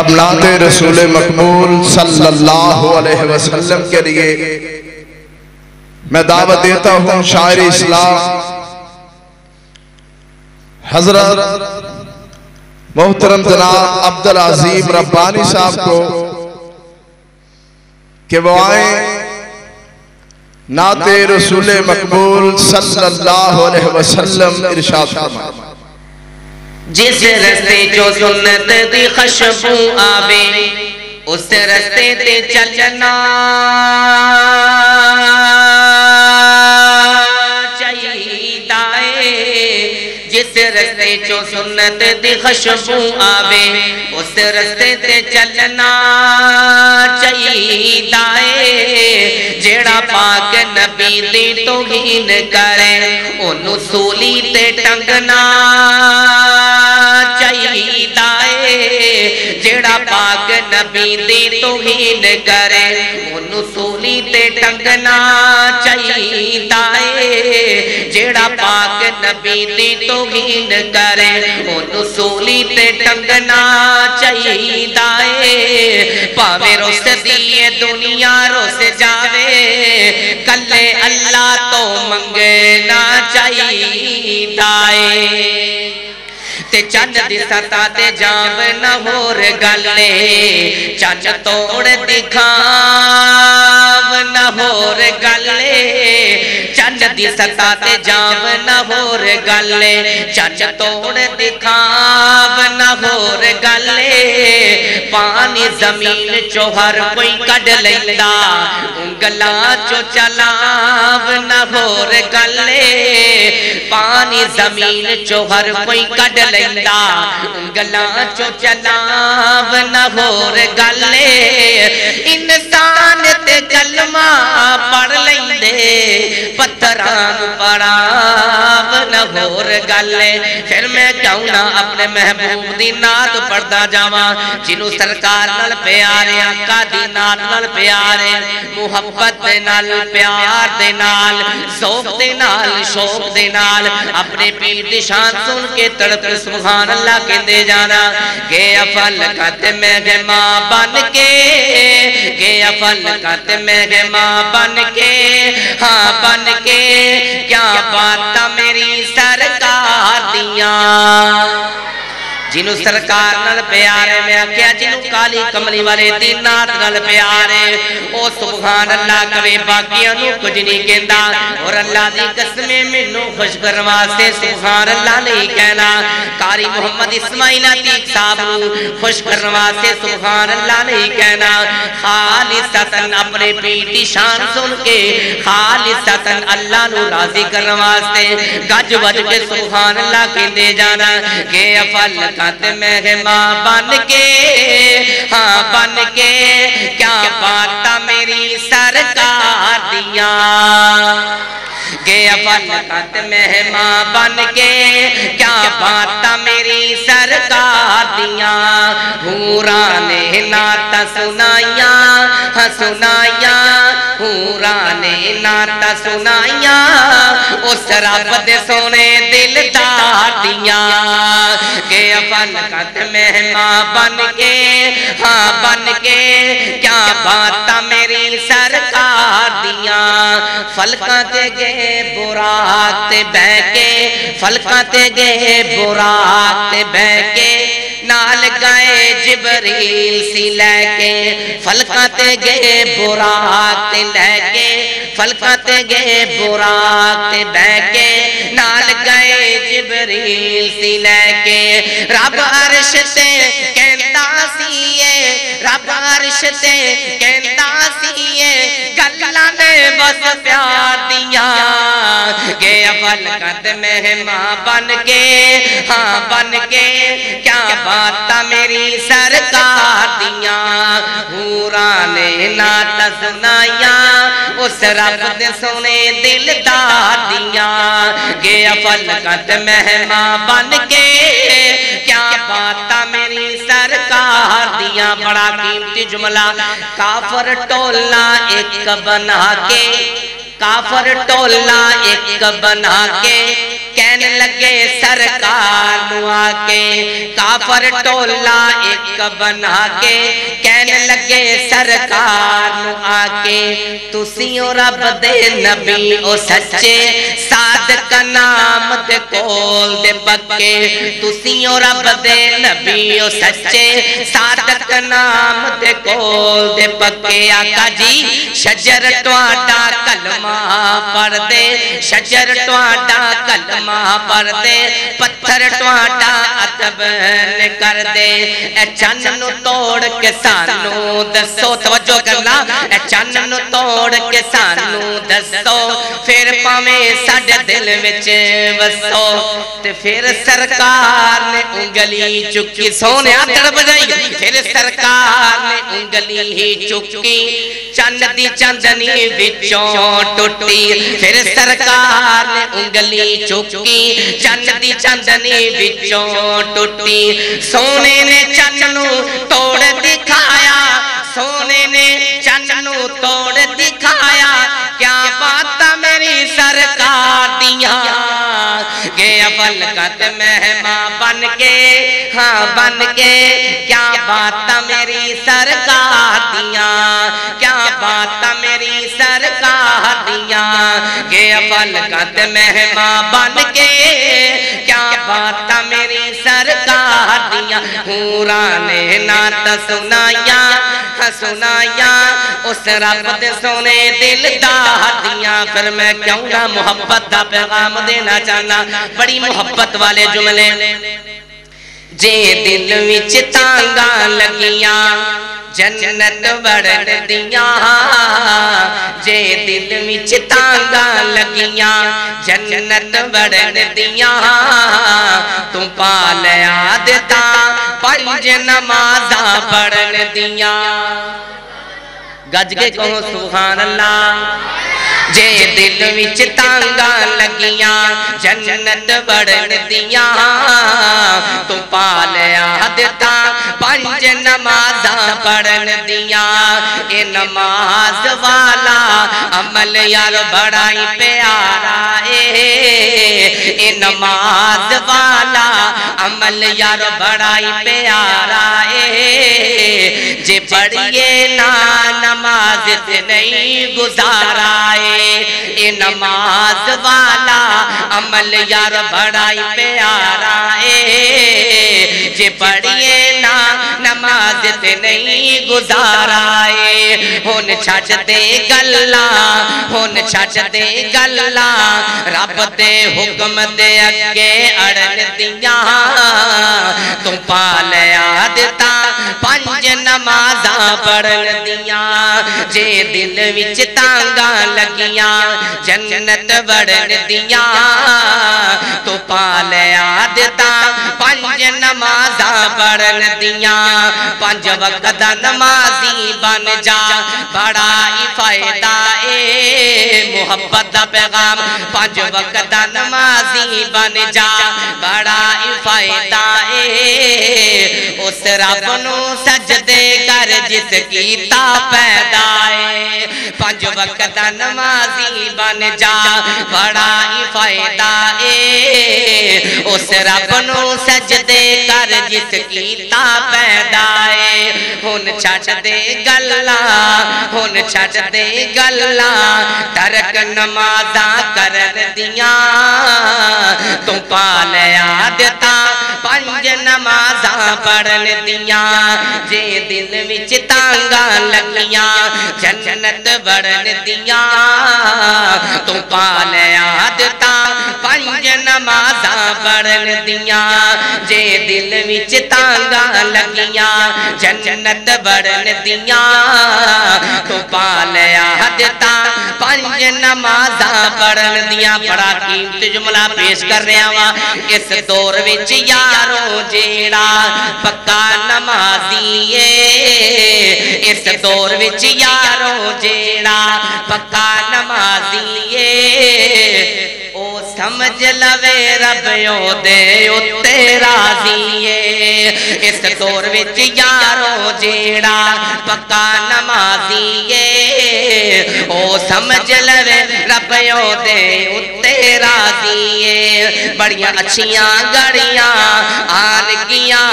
اب نعت رسول مقبول صلی اللہ علیہ وسلم کے لیے میں دعوت دیتا ہوں شاعر اسلام حضرت محترم جناب عبدالعظیم ربانی صاحب کو کہ وہ آئیں نعت رسول مقبول صلی اللہ علیہ وسلم ارشاد فرمائیں۔ جس رستے جو سنت دی خشبو آوے اس رستے تے چلنا۔ جس رستے چو سنت دی خشبو آوے، اس رستے تے چلنا چاہیدہ ہے۔ جیڑا پاک نبی دی توہین کرے، انہوں سولی تے ٹنگنا چاہیدہ ہے جیڑا پاک نبی دی توہین کرے انہوں سولی تے ٹنگنا چاہیدہ ہے۔ جیڑا پاک نبی دی توہین کرے انہوں سولی تے ٹنگنا چاہیدہ ہے۔ پاوے روس دیئے دنیا روس جاوے، کلے اللہ تو منگنا چاہیدہ ہے۔ تے چند دی ستا تے جام نہ ہور گلے چند توڑ دکھاو نہ ہور گلے چند دی ستا تے جام نہ ہور گلے چند توڑ دکھاو نہ ہور گلے پانی زمین چو ہر کوئی کڈ لیندہ انگلا چو چلاو نہ ہور گلے پانی زمین چو ہر کوئی کڈ لیندہ گلاں چو چلاو نہ ہور گلے۔ انسان تے کلمہ پڑھ لیندے، پتھران پڑھاو نہ ہور گلے۔ پھر میں کہوں نہ اپنے محبوب دی نات پڑھدا جاواں، جنوں سرکار نال پیارے، آقا دی نات نال پیارے۔ محبت دے نال، پیار دے نال، ذوق دے نال، شوق دے نال۔ اپنے پیر دی شان سن کے تڑپ سبحان اللہ کے دے جانا کہ افل کت میں گے ماں بن کے کہ افل کت میں گے ماں بن کے ہاں بن کے، کیا بات میری سرکار دیاں؟ جنہوں سرکار نال پیارے میں کیا جنہوں کالی کملی والے دینات نال پیارے او سبحان اللہ کوئی باقی انو کچھ نہیں کہندا اور اللہ دی قسمیں منو خوش کروا سے سبحان اللہ نہیں کہنا کاری محمد اسماعیل عتیق صاحب خوش کروا سے سبحان اللہ نہیں کہنا خالصتاً اپنے پیٹی شان سن کے خالصتاً اللہ نو راضی کروا سے گج وج کے سبحان اللہ کہندے جانا کہ افل کت بن کے ہاں بن کے کیا بات میری سرکار دیاں فلکت مہماں بن کے، کیا بات میری سرکار دیاں؟ ہورا نے ناتا سنائیاں ہاں ہورا نے ناتا سنائیاں، اس رب دے سونے دل داڑیاں گیا فلکت مہماں بن کے ہاں بن کے، کیا بات میری سرکار دیاں فلکت گئے براق تے بہ کے فلکاں تے گئے براق تے بہ کے نال گئے جبریل سی لے کے۔ فلکاں تے گئے براق تے لے کے۔ فلکاں تے گئے براق تے بہ کے نال گئے جبریل سی لے کے۔ رب عرش تے کہندا سیے رب عرش تے کہندا بس پیار دیا۔ کہ افل قد مہماں بن کے۔ ہاں بن کے۔ کیا بات میری سرکار دیا۔ ہورا نے ناتا سنایا اس رب دے سونے دل دار دیا۔ کہ افل قد مہماں بن کے۔ دیا بڑا قیمتی جملہ، کافر ٹولا ایک بنا کے، کافر ٹولا ایک بنا کے، کہنے لگے سرکار نو آکے، کافر ٹولا ایک بنا کے، کہنے لگے سرکار نو آکے تسی او رب دے نبی او سچے سارے صادق نام دے کول دے پکے۔ تسی او رب دے نبی او سچے۔ صادق نام دے کول دے پکے۔ آقا جی شجر ٹواڈا کلمہ پڑھ دے۔ شجر ٹواڈا کلمہ پڑھ دے۔ پتھر ٹواڈا ادب کر دے۔ اے چن نو توڑ کے سانو دسو۔ توجہ کرنا اے چن نو توڑ کے سانو دسو۔ پھر پاویں ساڈے دل وچ وسو تے پھر سرکار نے انگلی چکی، سونے تڑپ جائی پھر سرکار نے انگلی ہی چکی۔ چند دی چندنی وچوں ٹوٹی، پھر سرکار نے انگلی چکی۔ چند دی چندنی وچوں ٹوٹی۔ سونے نے چننو توڑ دکھایا، سونے نے چننو توڑ فلکت مہمہ بن کے ہاں بن کے۔ کیا بات میری سرکار دیا، کیا بات میری سرکار دیا۔ گیا فلکت مہمہ بن کے، کیا بات میری سرکار دیا۔ ہورا نے نات سنایا سنایا، اس رب دے سونے دل دا دیا، پھر میں کیوں نہ محبت دا پیغام دینا چاہنا، بڑی محبت والے جملے۔ جے دل وچ تانگا لگیاں، جنت بڑھن دیاں۔ جے دل وچ تانگا لگیاں، جنت بڑھن دیاں۔ تم پالیا دیتا پنج نمازہ پڑھن دیا گج کے کہو سبحان اللہ جے دل وچ تانگا لگیاں، جنت بڑھن دیاں۔ تو پا پالیا دیتا پنج نمازاں پڑھن دیاں اے نماز والا، عمل یار بڑائی پیارا اے اے نماز والا، عمل یار بڑائی پیارا اے جے پڑھئے نا نماز سے نہیں گزارا اے اے نماز والا، عمل یار بڑائی پیارا اے جے پڑھئے نا نہیں گزارا اے ہون چھٹ دے گلا ہون چھٹ دے گلا۔ رب دے حکم دے اگے اڑن دیاں۔ تو پالیا دیتا پنج نمازاں پڑھن دیاں۔ جے دل وچ تانگا لگیاں، جنت بڑھن دیاں۔ تو پالیا دیتا پنج بن پڑھن دیاں پنج وقت دا نمازی بن جا بڑا محبت دا پیغام پنج وقت دا نمازی بن جا، بڑا ہی فائدہ اے۔ اس رب نو سجدے کر جس کیتا پیدا اے۔ پنج وقت دا نمازی بن جا، بڑا ہی فائدہ اے۔ اس رب نو سجدے کر جس کیتا پیدا اے۔ ہن چھٹ دے گلا، ہن چھٹ دے گلا، ترک نمازاں کرن دیاں تو پالیا دیتا پنج نمازاں پڑھن دیاں۔ جے دل وچ تانگا لگیاں، جنت بڑھن دیاں۔ تو پالیا پڑھن دیاں جے دل وچ تانگا لگیاں جنت بڑھن دیاں تو پالیا دیتا پنج نمازاں پڑھن دیاں بڑا قیمت جملہ پیش کر رہے ہیں اس دور وچ یارو جیڑا پکا نمازی اے اس دور وچ یارو جیڑا پکا نمازی اے سمجھ لوے رب یو دے اتے راضی اے اس دور وچ یارو جیڑا پکا نمازی اے او سمجھ لوے رب یو دے اتے راضی بڑیاں اچھیاں گڑیاں آن گیاں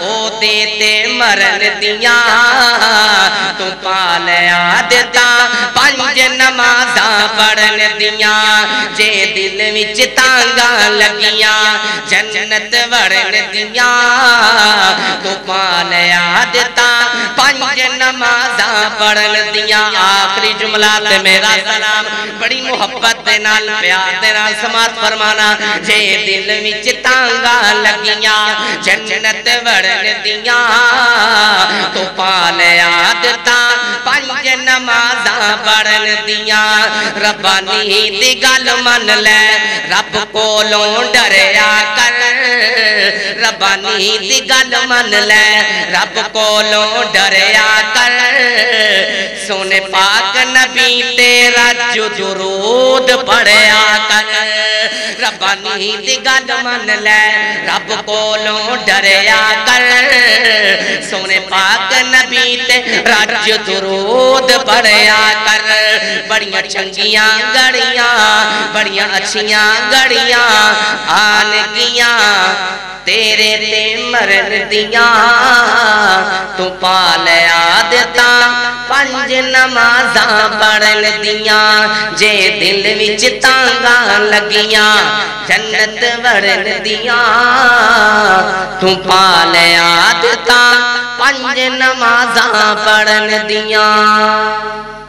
او دیتے مرن دیاں۔ تو پالیا دیتا پنج نمازاں پڑھن دیاں۔ جے دل وچ تانگاں لگیاں جنت وڑن دیاں تو پالیا دیتا پنج نمازاں پڑھن دیاں آخری جملات میرا سلام بڑی محبت دے نال پیار دے نال سمات فرمانا جے دل وچ تانگا لگیاں جنت وڑن دیاں دیاں ربانی دی گل من لے رب کولوں ڈریا کر ربانی دی گل من لے رب کولوں ڈریا کر سونے پاک نبی تیرا جو درود پڑھیا کر ربانی دی گل من لے رب کولوں ڈریا کر سونے پاک نبی تیرا جو درود پڑھیا کر بڑیاں چنگیاں گڑیاں بڑیاں اچھیاں گڑیاں آن گیاں تیرے تے مرن دیاں تو پالیا دیتا پنج نمازاں پڑھن دیاں جے دل وچ تانگاں لگیاں جنت وڑن دیاں تو پالیا دیتا پنج نمازاں پڑھن دیاں